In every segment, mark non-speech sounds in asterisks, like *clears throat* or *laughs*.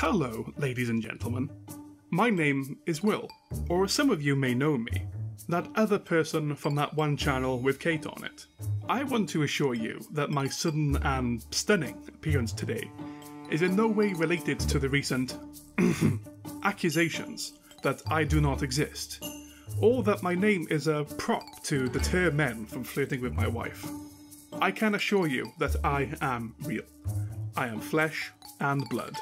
Hello, ladies and gentlemen. My name is Will, or as some of you may know me, that other person from that one channel with Kate on it. I want to assure you that my sudden and stunning appearance today is in no way related to the recent *clears throat* accusations that I do not exist, or that my name is a prop to deter men from flirting with my wife. I can assure you that I am real. I am flesh and blood.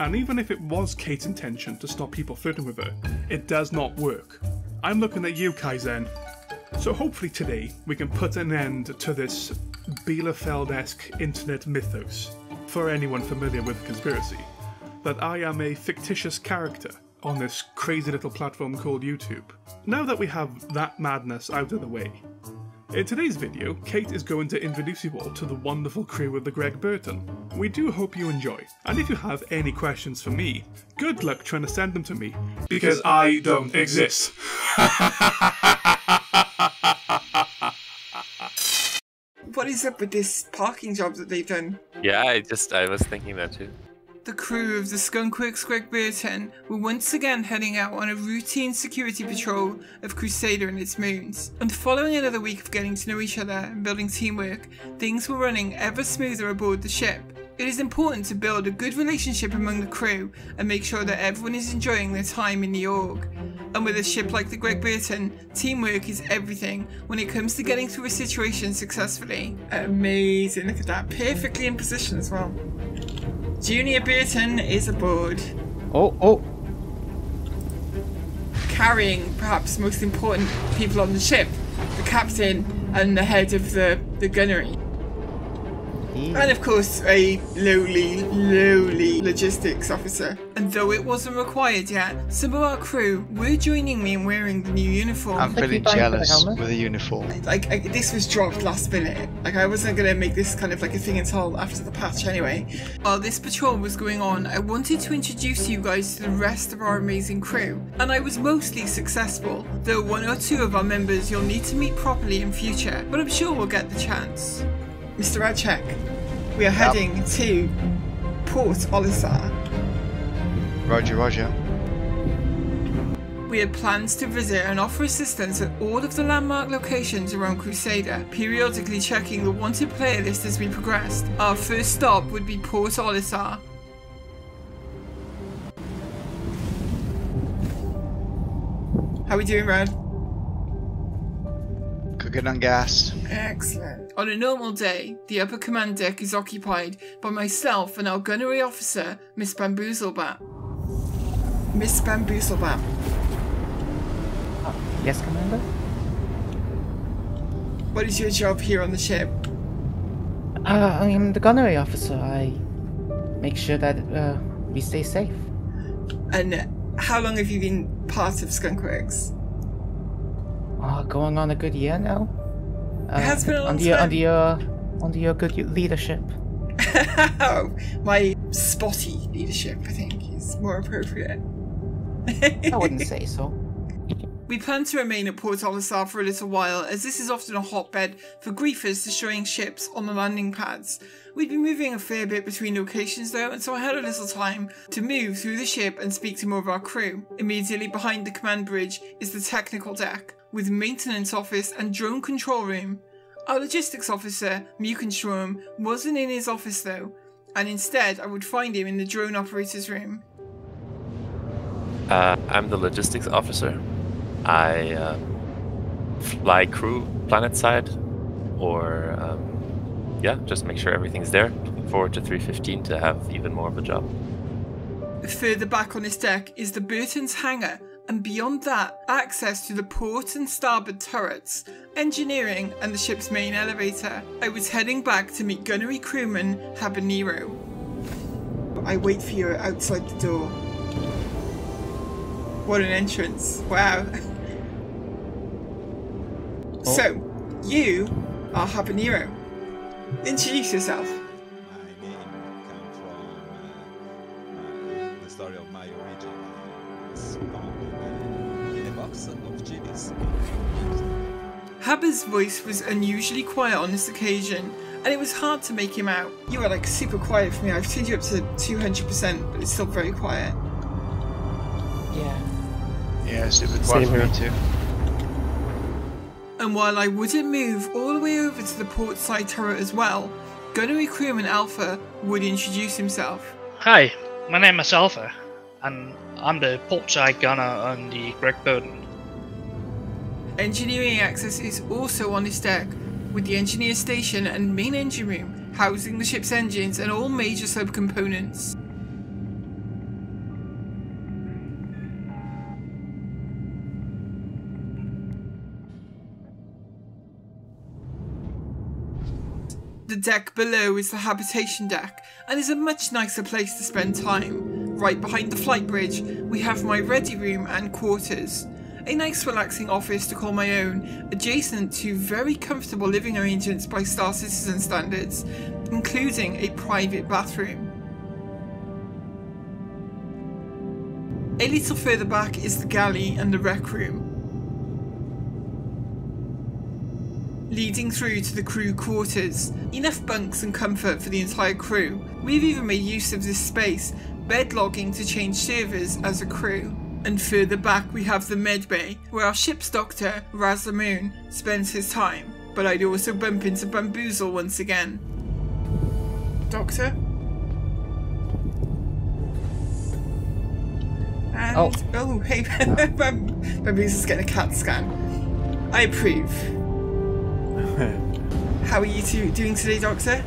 And even if it was Kate's intention to stop people flirting with her, it does not work. I'm looking at you, Kaizen. So hopefully today we can put an end to this Bielefeld-esque internet mythos, for anyone familiar with the conspiracy, that I am a fictitious character on this crazy little platform called YouTube. Now that we have that madness out of the way, in today's video, Kate is going to introduce you all to the wonderful crew of the Greg Burton. We do hope you enjoy, and if you have any questions for me, good luck trying to send them to me, because I don't exist. *laughs* What is up with this parking job that they've done? Yeah, I just I was thinking that too. The crew of the Skunkworks Greg Burton were once again heading out on a routine security patrol of Crusader and its moons. And following another week of getting to know each other and building teamwork, things were running ever smoother aboard the ship. It is important to build a good relationship among the crew and make sure that everyone is enjoying their time in the org. And with a ship like the Greg Burton, teamwork is everything when it comes to getting through a situation successfully. Amazing, look at that, perfectly in position as well. Junior Burton is aboard, Oh, oh. carrying perhaps most important people on the ship, the captain and the head of the, the gunnery. Mm. And of course, a lowly, lowly logistics officer. And though it wasn't required yet, some of our crew were joining me in wearing the new uniform. I'm Thank you, feeling thank you for the jealous with a uniform. like I, this was dropped last minute. Like I wasn't gonna make this kind of like a thing until after the patch anyway. While this patrol was going on, I wanted to introduce you guys to the rest of our amazing crew, and I was mostly successful. Though one or two of our members you'll need to meet properly in future, but I'm sure we'll get the chance. Mr. Radchek, we are heading to Port Olisar. Roger, Roger. We had plans to visit and offer assistance at all of the landmark locations around Crusader, periodically checking the wanted player list as we progressed. Our first stop would be Port Olisar. How are we doing, Rad? Cooking on gas. Excellent. On a normal day, the upper command deck is occupied by myself and our gunnery officer, Miss Bamboozlebat. Miss Bamboozlebat. Yes, Commander? What is your job here on the ship? Uh, I am the gunnery officer. I make sure that uh, we stay safe. And how long have you been part of Skunkworks? Uh, going on a good year now. Uh, It has been a long under your, time. under your under your good leadership. oh, *laughs* my spotty leadership, I think, is more appropriate. I wouldn't *laughs* say so. We plan to remain at Port Olisar for a little while, as this is often a hotbed for griefers destroying ships on the landing pads. We'd be moving a fair bit between locations though, and so I had a little time to move through the ship and speak to more of our crew. Immediately behind the command bridge is the technical deck, with maintenance office and drone control room. Our logistics officer, Mukenstrom, wasn't in his office though, and instead I would find him in the drone operator's room. Uh, I'm the logistics officer. I um, fly crew planet side, or um, yeah, just make sure everything's there. Looking forward to 315 to have even more of a job. Further back on this deck is the Burton's hangar, and beyond that, access to the port and starboard turrets, engineering, and the ship's main elevator. I was heading back to meet gunnery crewman Habanero. I wait for you outside the door. What an entrance! Wow. Oh. So, you are Habanero. Introduce yourself. Chilies. Haber's voice was unusually quiet on this occasion, and it was hard to make him out. You were like super quiet for me. I've turned you up to 200%, but it's still very quiet. Yeah. Yeah, super Same quiet for here. me too. And while I wouldn't move all the way over to the port side turret as well, Gunnery Crewman Alpha would introduce himself. Hi, my name is Alpha, and I'm the port side gunner on the Greg Burton. Engineering access is also on his deck, with the engineer station and main engine room housing the ship's engines and all major subcomponents. The deck below is the habitation deck and is a much nicer place to spend time. Right behind the flight bridge, we have my ready room and quarters. A nice relaxing office to call my own, adjacent to very comfortable living arrangements by Star Citizen standards, including a private bathroom. A little further back is the galley and the rec room. leading through to the crew quarters. Enough bunks and comfort for the entire crew. We've even made use of this space, bed logging to change servers as a crew. And further back we have the med bay, where our ship's doctor, Raz the Moon, spends his time. But I'd also bump into Bamboozle once again. Doctor? And, Oh. oh, hey, *laughs* Bam- Bamboozle's getting a CAT scan. I approve. *laughs* How are you two doing today, Doctor?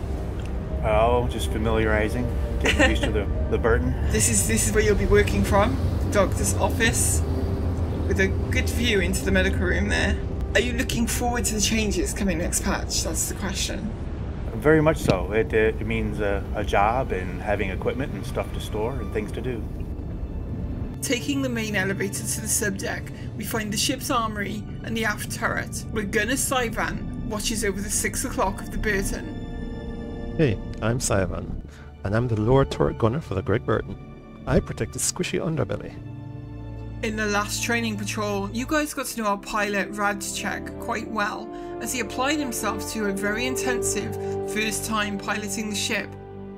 Oh, just familiarizing, getting used to the, the Burton. This is this is where you'll be working from, doctor's office, with a good view into the medical room there. Are you looking forward to the changes coming next patch? That's the question. Very much so. It, it means a, a job and having equipment and stuff to store and things to do. Taking the main elevator to the subdeck, we find the ship's armory and the aft turret, where Gunner Sivan watches over the six o'clock of the Burton. Hey, I'm Sivan, and I'm the lower turret gunner for the Greg Burton. I protect the squishy underbelly. In the last training patrol, you guys got to know our pilot Radchek quite well, as he applied himself to a very intensive first time piloting the ship,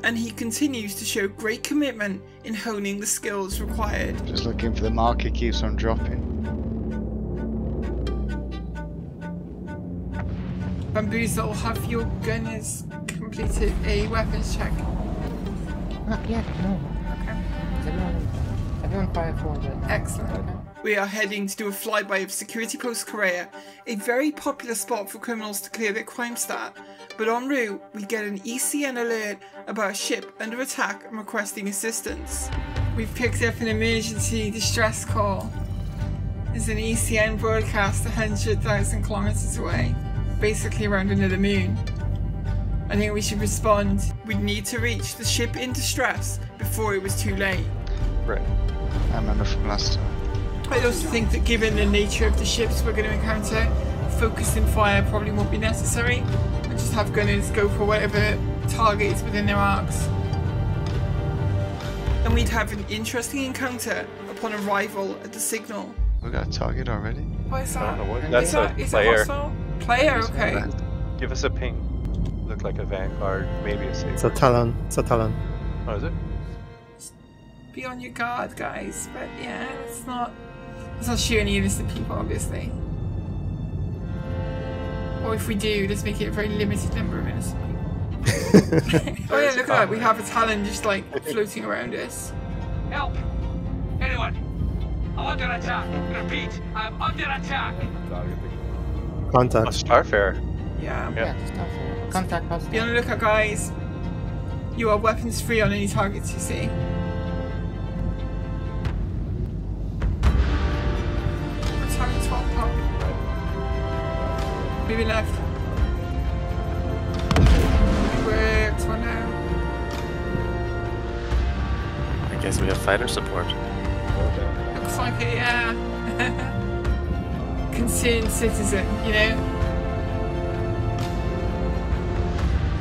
and he continues to show great commitment in honing the skills required. Just looking for the mark, it keeps on dropping. Bamboozle, have your gunners completed a weapons check? Not yet, no. Okay. Is Everyone, everyone fire forward. Excellent. We are heading to do a flyby of Security Post Kareah, a very popular spot for criminals to clear their crime stat. But en route, we get an ECN alert about a ship under attack and requesting assistance. We've picked up an emergency distress call. There's an ECN broadcast 100,000 kilometers away, basically around another moon. I think we should respond. We'd need to reach the ship in distress before it was too late. Right. I remember from last time. I also think that given the nature of the ships we're going to encounter, focusing fire probably won't be necessary. And just have gunners go for whatever target is within their arcs. And we'd have an interesting encounter upon arrival at the signal. We got a target already. What is I that? don't know what. That's Is a that, is player. Player, okay. Give us a ping. Look like a Vanguard, maybe a Sabre. It's a Talon. It's a Talon. Oh, is it? Be on your guard, guys. But yeah, let's not let's not shoot any innocent people, obviously. Or if we do, let's make it a very limited number of innocent people. *laughs* oh yeah, look at that. We have a talon just like floating around us. Help! Anyone! I'm under attack! Repeat, I'm under attack! A Contact. Starfarer. Yeah. Yeah. Yeah, just off Contact Be on positive. the lookout, guys. You are weapons free on any targets you see. Maybe left. Works one now. I guess we have fighter support. Looks like a yeah. Uh, *laughs* concerned citizen, you know?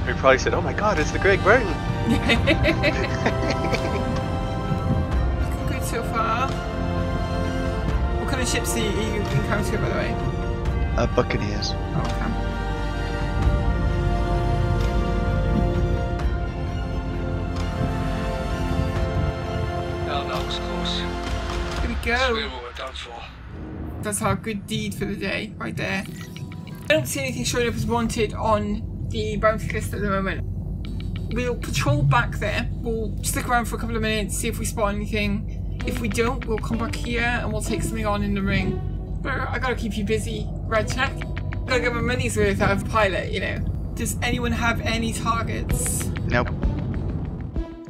We probably said, "Oh my God, it's the Greg Burton." *laughs* *laughs* Looking good so far. What kind of ships are you, are you encountering, by the way? Uh, Buccaneers. Okay. That was close. Here we go. What we're done for. That's our good deed for the day, right there. I don't see anything showing up as wanted on the bounty list at the moment. We'll patrol back there. We'll stick around for a couple of minutes, see if we spot anything. If we don't, we'll come back here and we'll take something on in the ring. But I gotta keep you busy, Radchek. Gotta get my money's worth out of Pilot, you know. Does anyone have any targets? Nope.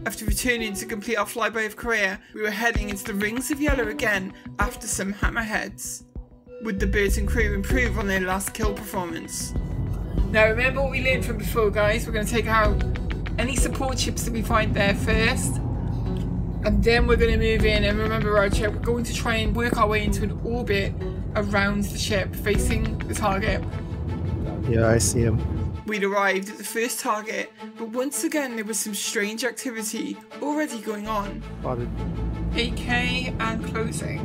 After returning to complete our flyby of Kareah, we were heading into the Rings of Yela again after some hammerheads. Would the Burton crew improve on their last kill performance? Now remember what we learned from before guys, we're going to take out any support ships that we find there first. And then we're going to move in and remember Roger, we're going to try and work our way into an orbit around the ship facing the target. Yeah, I see him. We'd arrived at the first target, but once again there was some strange activity already going on. Spotted. 8k and closing.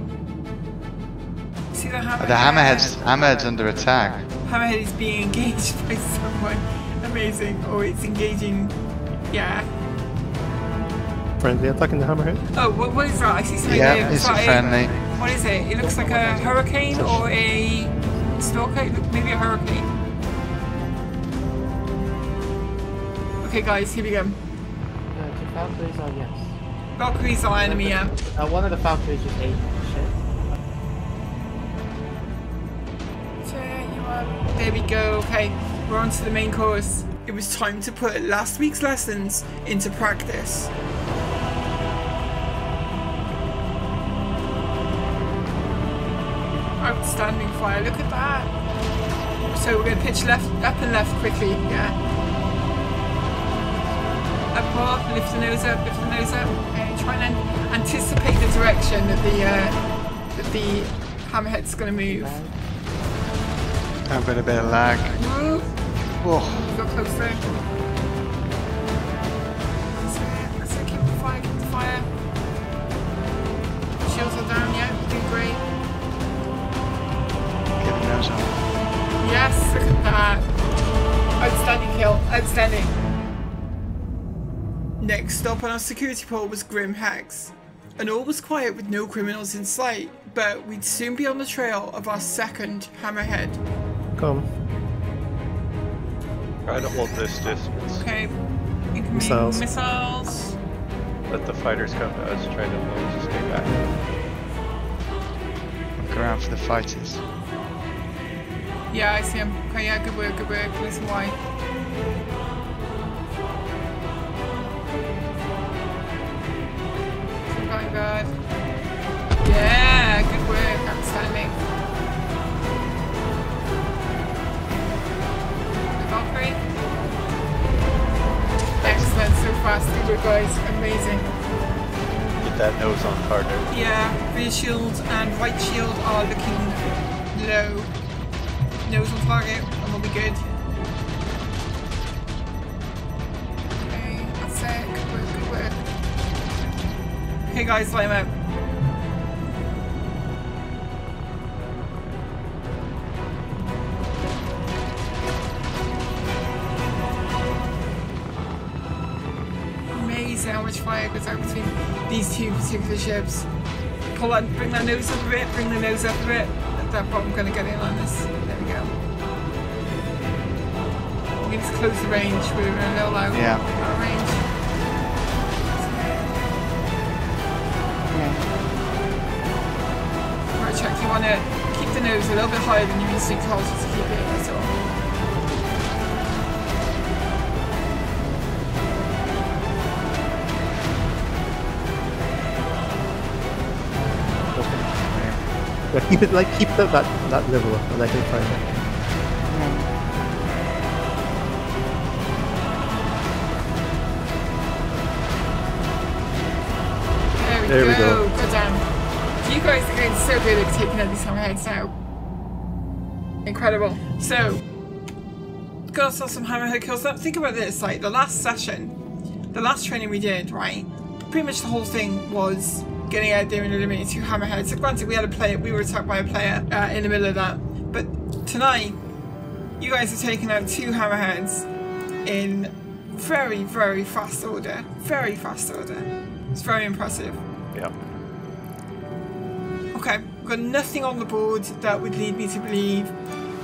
See the hammerhead? The hammerhead's hammerhead's under attack. Hammerhead is being engaged *laughs* by someone. Amazing. Or it's engaging. Yeah. Friendly attacking the hammerhead. Oh, what, what is that? I see something Yeah, it's that a friendly. What is it? It looks like a hurricane or a stalker. Maybe a hurricane. Okay, guys, here we go. Uh, two Valkyries are yes. Valkyries are enemy, yeah. Uh, one of the Valkyries just ate. There we go, okay. We're on to the main course. It was time to put last week's lessons into practice. Outstanding fire, look at that. So we're going to pitch left, up and left quickly, yeah. Up more, lift the nose up, lift the nose up. Okay, try and anticipate the direction that the, uh, that the hammerhead's going to move. I've got a bit of lag. Move. Whoa. Got close there. That's it. That's it. Keep the fire. Keep the fire. Shields are down. Yeah, doing great. Get the nose on. Yes, look at that. Outstanding kill. Outstanding. Next stop on our security pole was Grim Hex. And all was quiet with no criminals in sight, but we'd soon be on the trail of our second hammerhead. Come. Try to hold this distance. Okay. Missiles. missiles. Let the fighters come to us. Try to move. Stay back. Look around for the fighters. Yeah, I see him. Okay, yeah, good work, good work. Listen why. Going, good. Yeah, good work. Outstanding. The Valkyrie. Excellent, so fast. Good work, guys. Amazing. Get that nose on target. Yeah, rear shield and right shield are looking low. Nose on target, and we'll be good. Okay, that's it. Good work, good work. Okay, guys, light 'em up. Amazing how much fire goes out between these two particular ships. Pull that, bring that nose up a bit, bring the nose up a bit. At that going to get in on this. There we need to close the range. We're a little out Yeah. out of range. Right, check. You want to keep the nose a little bit higher than your instinct tells you to keep it. That's all. Yeah, keep it like keep that that, that level and I can There we There we go. go. Good down. You guys are getting so good at taking out these hammerheads now. Incredible. So, got ourselves some hammerhead kills. Now, think about this, like, the last session, the last training we did, right? Pretty much the whole thing was getting out there and eliminating two hammerheads. So granted, we had a player, we were attacked by a player uh, in the middle of that. But tonight, you guys are taking out two hammerheads in very, very fast order. Very fast order. It's very impressive. Yeah. Okay, we've got nothing on the board that would lead me to believe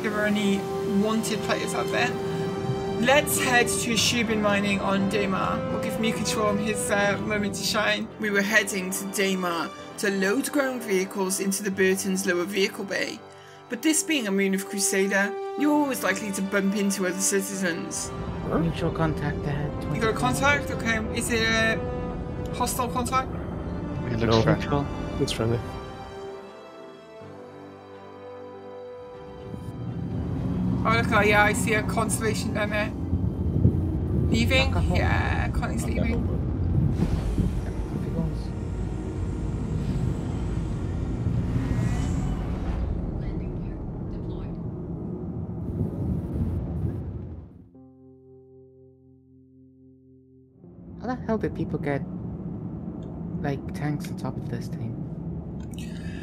there are any wanted players out there. Let's head to Shubin Mining on Daymar. We'll give Mukatron his uh, moment to shine. We were heading to Daymar to load ground vehicles into the Burton's lower vehicle bay. But this being a moon of Crusader, you're always likely to bump into other citizens. Mutual contact ahead. You got a contact? Okay. Is it a hostile contact? He looks No. friendly. It's friendly. Oh, look, oh, yeah, I see a constellation down there. Leaving? Yeah, Connie's leaving. Off he. How the hell did people get like tanks on top of this thing?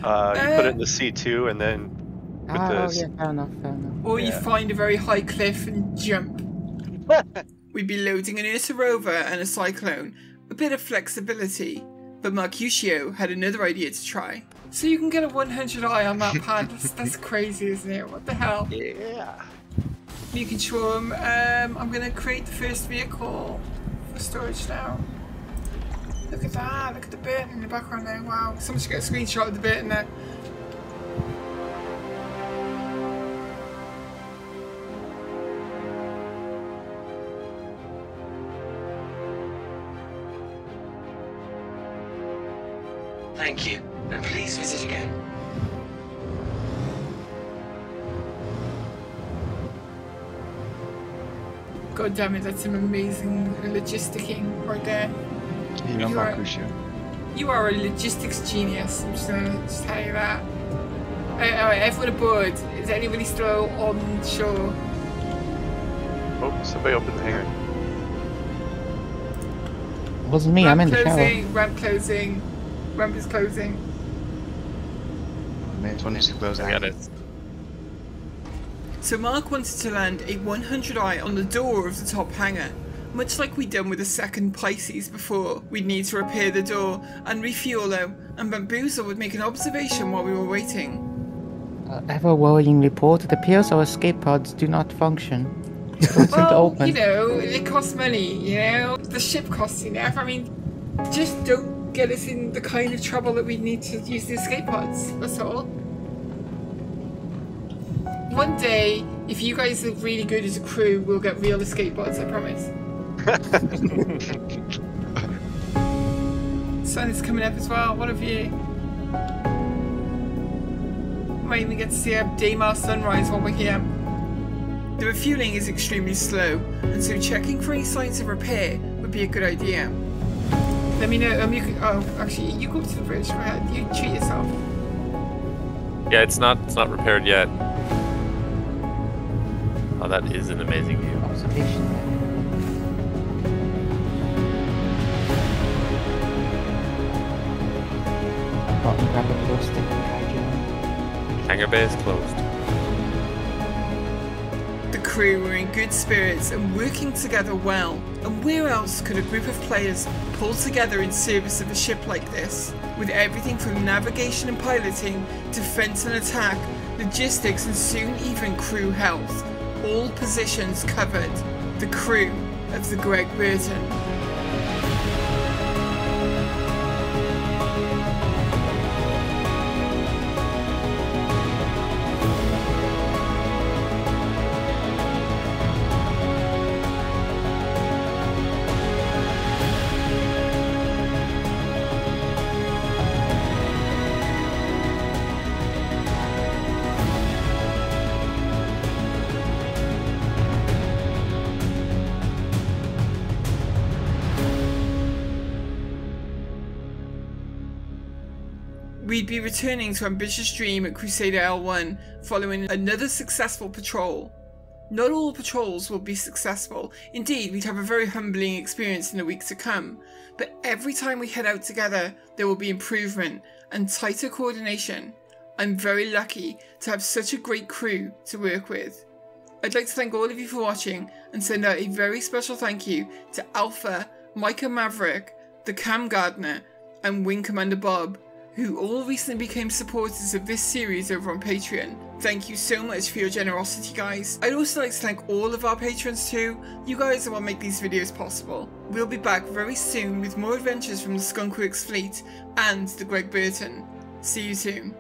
Uh, you put it in the C2 and then with Ah, the oh, yeah, fair enough, fair enough. Or you find a very high cliff and jump. *laughs* We'd be loading an Ursa rover and a cyclone. A bit of flexibility. But Mercutio had another idea to try. So you can get a 100i on that pad. That's, that's *laughs* crazy, isn't it? What the hell? Yeah. You can show 'em. Um, I'm gonna create the first vehicle for storage now. Look at that. Look at the bit in the background there. Wow. Someone should get a screenshot of the bit in there. Thank you, and please visit again. God damn it, that's some amazing logisticking right there. You know You are- Mercutio. You are a logistics genius. I'm just gonna just tell you that. Alright, alright, everyone aboard. Is anybody still on shore? Oh, somebody opened the hangar. It wasn't me, I'm ramp in the shower. ramp closing. Ramp is closing. Oh, Mate, one needs to close I got it. So Mark wanted to land a 100i on the door of the top hangar. Much like we'd done with the second Pisces before, we'd need to repair the door and refuel refuelo, and Bamboozle would make an observation while we were waiting. Uh, ever worrying report. It appears our escape pods do not function. They don't seem to Well, open. you know, it costs money, you know? The ship costs enough. I mean, just don't get us in the kind of trouble that we need to use the escape pods. That's all. One day, if you guys are really good as a crew, we'll get real escape pods, I promise. *laughs* Sun is coming up as well. What have you? Might even get to see a Daymar sunrise while we're here. The refueling is extremely slow, and so checking for any signs of repair would be a good idea. Let me know. Um, you can, oh, actually, you go to the bridge. Go ahead. You treat yourself. Yeah, it's not it's not repaired yet. Oh, that is an amazing view. Observation. Grab a glow stick and guide you. Hangar bay is closed. The crew were in good spirits and working together well. And where else could a group of players pull together in service of a ship like this? With everything from navigation and piloting, defense and attack, logistics, and soon even crew health. All positions covered. The crew of the Greg Burton. We'd be returning to Ambitious Dream at Crusader L1 following another successful patrol. Not all patrols will be successful. Indeed, we'd have a very humbling experience in the weeks to come. But every time we head out together, there will be improvement and tighter coordination. I'm very lucky to have such a great crew to work with. I'd like to thank all of you for watching and send out a very special thank you to Alpha, Micah Maverick, the Cam Gardner, and Wing Commander Bob. Who all recently became supporters of this series over on Patreon. Thank you so much for your generosity, guys. I'd also like to thank all of our patrons too. You guys are what make these videos possible. We'll be back very soon with more adventures from the Skunkworks fleet and the Greg Burton. See you soon.